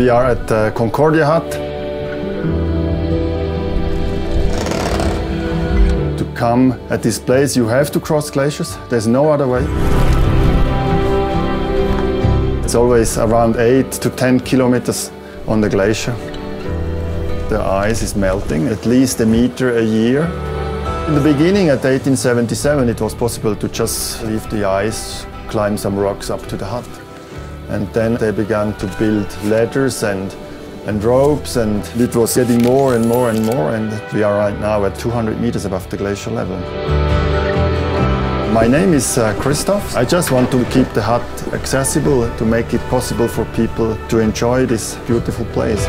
We are at the eh, Concordia Hut. To come at this place, you have to cross glaciers. There's no other way. It's always around 8 to 10 kilometers on the glacier. The ice is melting at least a meter a year. In the beginning, at 1877, it was possible to just leave the ice, climb some rocks up to the hut. And then they began to build ladders and, and ropes, and it was getting more and more and more, and we are right now at 200 meters above the glacial level. My name is uh, Christoph. I just want to keep the hut accessible to make it possible for people to enjoy this beautiful place.